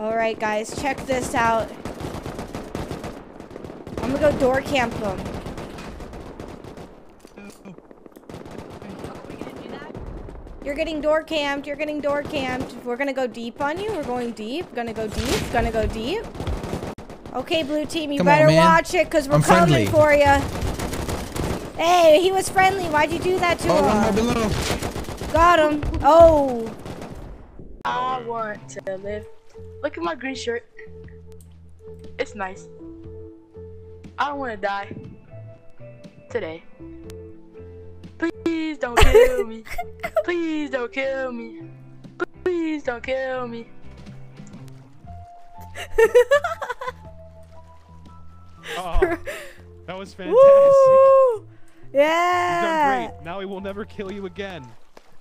Alright, guys, check this out. I'm gonna go door camp them. You're getting door camped. You're getting door camped. We're gonna go deep on you. We're going deep. Gonna go deep. Gonna go deep. Okay, blue team, you Come better man. watch it because we're I'm coming friendly. for you. Hey, he was friendly. Why'd you do that to Oh, one more him? below. Got him. Oh. I want to live. Look at my green shirt. It's nice. I don't want to die. Today. Please don't kill me. Please don't kill me. Please don't kill me. Oh, that was fantastic. Woo! You've Yeah. done great. Now we will never kill you again.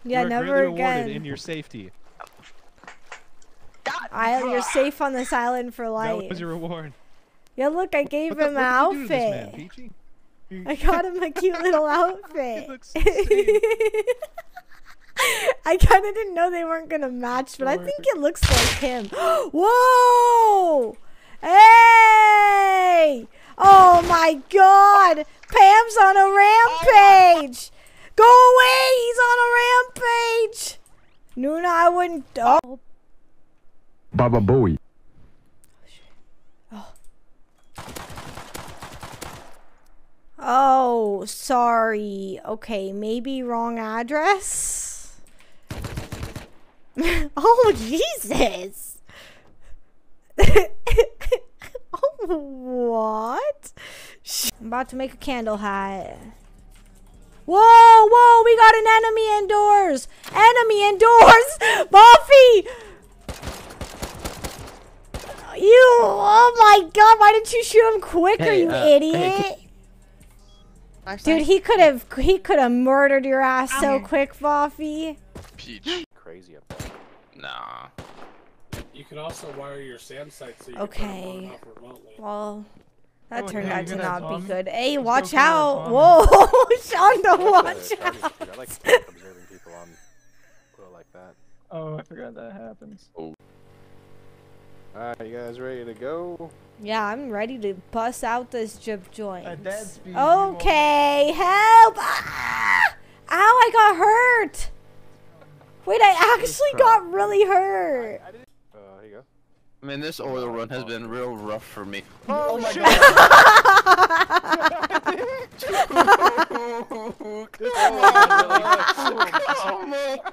Yeah, you are never greatly rewarded again. in your safety. I, you're safe on this island for life. That was your reward. Yeah, look, I gave What the him an fuck did you do to this man, outfit. Peachy? I got him a cute little outfit. looks. I kind of didn't know they weren't gonna match, but I think it looks like him. Whoa! Hey! Oh my God! Pam's on a rampage. Go away! He's on a rampage. Nuna, I wouldn't. Oh, Baba Booey. Oh. oh, sorry. Okay, maybe wrong address. oh Jesus! oh, what? I'm about to make a candle hat. Whoa, whoa, we got an enemy indoors! Enemy indoors! Buffy! You, oh my god, why didn't you shoot him quicker, Hey, you uh, hey, idiot? Dude, he could have, he could have murdered your ass so quick, Buffy. Peach. Crazy up there. Nah. You can also wire your SAM site so you Okay. can turn it off remotely. Well, that Oh, turned yeah, out to not Tommy? be good. Hey, Let's watch go for it, out! Tommy. Whoa, Shonda, watch Dude, out! I like observing people on like that. Oh, I forgot that happens. Alright, you guys ready to go? Yeah, I'm ready to bust out this jib joint. At that speed, Okay, help! Ah! Ow, I got hurt! Wait, I actually got really hurt. I didn't. Uh, here you go. I mean, this oil run has been real rough for me. Oh my shit. Come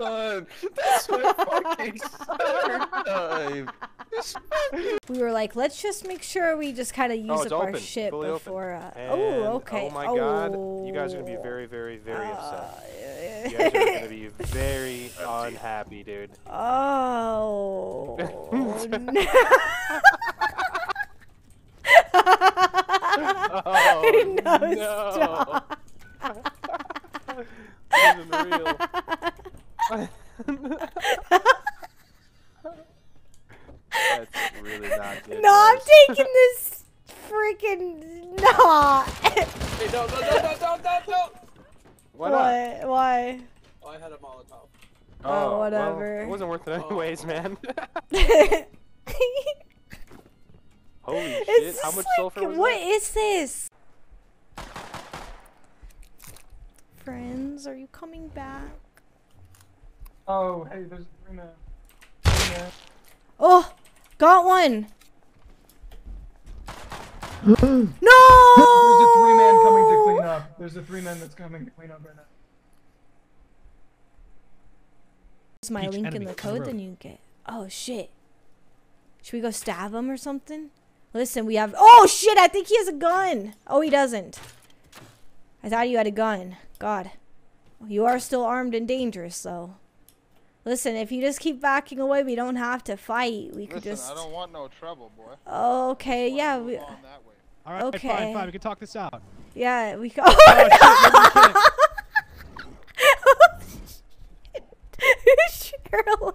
on! That's my fucking third time! We were like, let's just make sure we just kind of use Oh, up our open. shit Fully before. Uh, oh, okay. Oh my god. You guys are gonna be very, very, very upset. You guys are gonna be very unhappy, dude. Oh. Oh, no, no. stop. This isn't real. That's not good. No, I'm taking this freaking nah. Hey, no, no, no, no, no, no, no! Why not? What? Why? Oh, I had a Molotov. Oh, oh well, whatever. it wasn't worth it oh. anyways, man. it's Holy shit! just How much like, sulfur was what that? is this? Friends, are you coming back? Oh, hey, there's a three man. Three man. Oh, got one. No! There's a three man coming to clean up. There's a three man that's coming to clean up right now. Use my Peach link in the on the code, then you get. Oh shit! Should we go stab him or something? Listen, we have. Oh shit! I think he has a gun. Oh, he doesn't. I thought you had a gun. God, you are still armed and dangerous, though. Listen, if you just keep backing away, we don't have to fight. We could just. I don't want no trouble, boy. Okay, yeah, we, Move on that way. All right, Okay. fine, fine. We can talk this out. yeah, we. can. Oh, shit, maybe.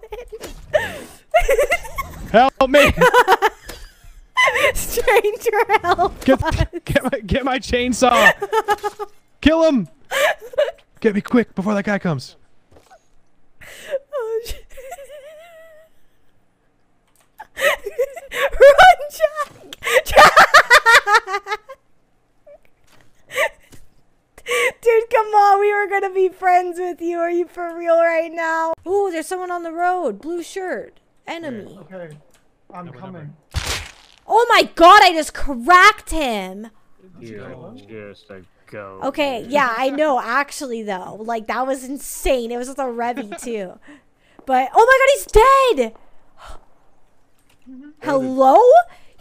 Sherilyn. Help me! Stranger help. Get, us. get my get my chainsaw! Kill him! Get me quick before that guy comes. Jack! Dude, come on. We were going to be friends with you. Are you for real right now? Ooh, there's someone on the road. Blue shirt. Enemy. Okay. I'm coming. Oh my god, I just cracked him. You're just a goat. Okay, yeah, I know. Actually, though, like that was insane. It was with a Revy too, but oh my god, he's dead. Mm-hmm. Hello,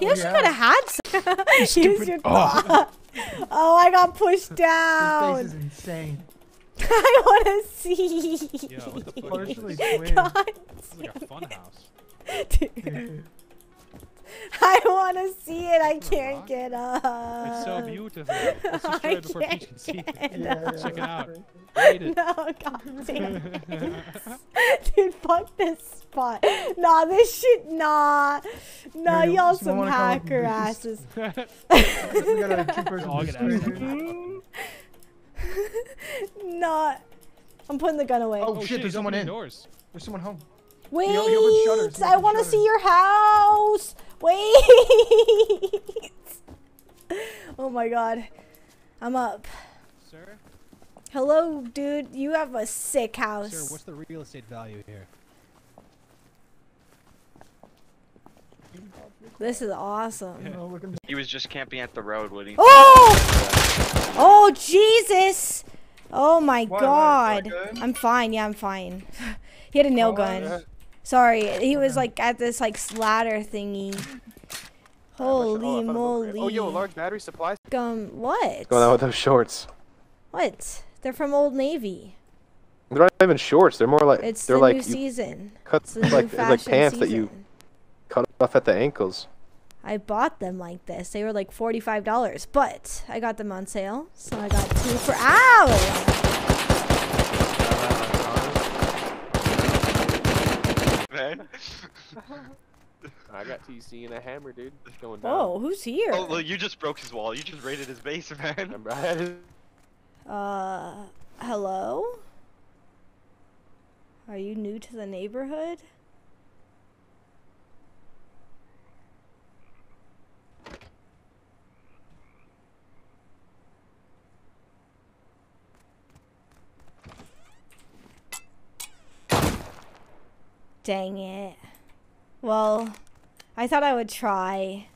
he Oh, actually yeah. could have had some. Use your claw. Oh, I got pushed This down. face is insane. I want to see. Yeah, what the fuck? Partially is. God, like a fun house. dude. I want to see it. I can't rock? get up. It's so beautiful. Let's I destroy it before can't Peach can see get it. Yeah, Check it yeah. out. Rate it. No, god damn it. Dude, fuck this spot. Nah, this shit, nah. Nah, you- y'all some wanna come up and hacker asses. we got a two-person All boost get right asked. here. nah. I'm putting the gun away. Oh, Oh shit, shit, there's someone opening in. Doors. There's someone home. Wait, he opened shutters, he I want to see your house. Wait. oh my god. I'm up. Sir? Hello, dude. You have a sick house. Sir, what's the real estate value here? This is awesome. Look at He was just camping at the road waiting. Oh! Oh, Jesus! Oh my What, what, god. I'm fine. Yeah, I'm fine. he had a nail Oh, gun. Yeah. Sorry, he was like at this like ladder thingy. Holy Oh, I a moly. Oh, yo, large battery supply. Um, what? Going on with those shorts? What? They're from Old Navy. They're not even shorts. They're more like It's they're the like new season. cut It's the new like it's like fashion pants that you cut off at the ankles. I bought them like this. They were like forty-five dollars, but I got them on sale, so I got two for ow. Man. I got TC and a hammer, dude. It's going down. Whoa, who's here? Oh, well, you just broke his wall. You just raided his base, man. Remember, I had his Uh, hello? Are you new to the neighborhood? Dang it. Well, I thought I would try.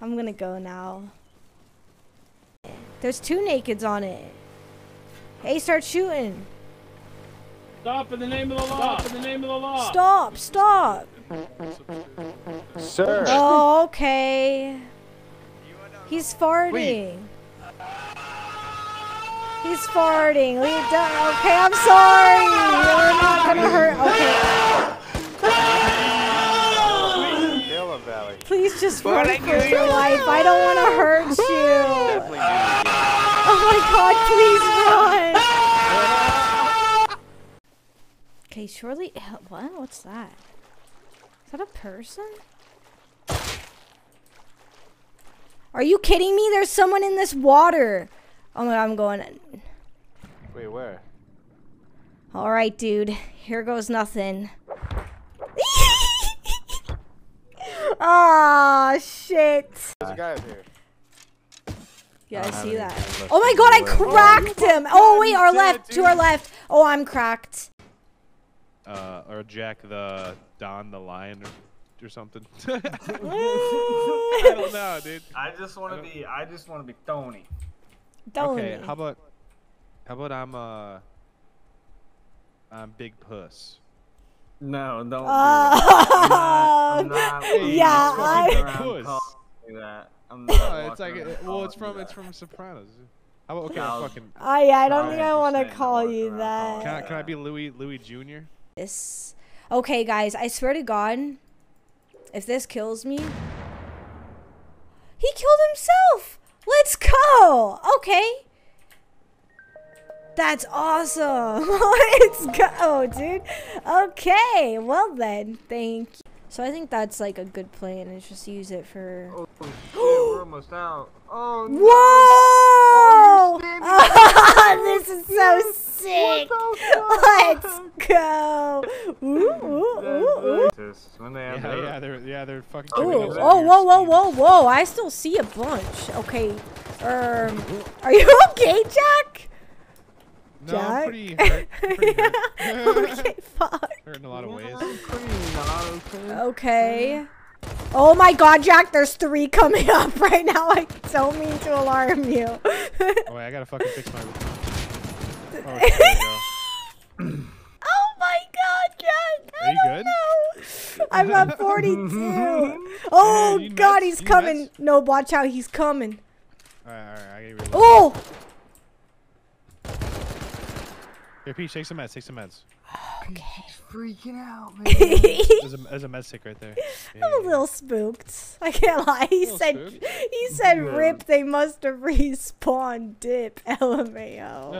I'm gonna go now. There's two nakeds on it. Hey, start shooting. Stop in the name of the law. Stop in the name of the law. Stop, stop. Sir. Oh, okay. He's farting. He's farting. Leave down. Okay, I'm sorry. You're not gonna hurt. Okay. Just run for your life. I don't want to hurt you. Definitely need to Oh my god, please run. Okay, surely. Uh, what? What's that? Is that a person? Are you kidding me? There's someone in this water. Oh my god, I'm going. get- Wait, where? All right, dude. Here goes nothing. Ah, shit. There's a guy up here. Yeah, I don't see that. Oh my god, I do with cracked him. Oh wait, our dead, left, to our left. Oh, I'm cracked. Uh, or Jack the Don the Lion or, or something. I I don't know, dude. I just want to be. I just want to be Tony. Don't. Okay, how about how about I'm uh I'm Big Puss. No, don't. do Uh, that. I'm not, I'm not Hey, yeah, it's I- fucking around Puss. calling you that. I'm not Oh, it's like walking well, it's from you it's that. from Sopranos. How about okay, Thousand. fucking I, yeah, I don't think I want to call you that. can I, can I be Louis Louis Jr. this. Okay, guys, I swear to God, if this kills me, he killed himself. Let's go. Okay. That's awesome. Let's go, dude. Okay, well then, thank you. So I think that's like a good plan. Is just use it for. Oh shit, we're almost out. Oh no. Whoa! this is so sick. Let's go. Ooh, ooh, ooh, ooh. When they Yeah, their- yeah, they're yeah they're fucking. Ooh, oh, here, whoa, whoa, whoa, whoa! I still see a bunch. Okay, um, are you okay, Jack? No, Jack? I'm pretty hurt. I'm pretty hurt. okay, fuck. hurt in a lot of ways. Okay. Oh my god, Jack, there's three coming up right now. I don't mean to alarm you. Oh wait, I gotta fucking fix my. Oh, go. Oh my god, Jack! Are you good? don't know. I'm at 42. oh you god, nuts? he's You coming. nuts? No, watch out, he's coming. Alright, alright, I gotta. Oh! Here, Pete, take some meds. Take some meds. Okay, freaking out, man. There's a, there's a med stick right there. Yeah, I'm a yeah, yeah. little spooked. I can't lie. He said spooked? he said rip they must have respawned dip LMAO.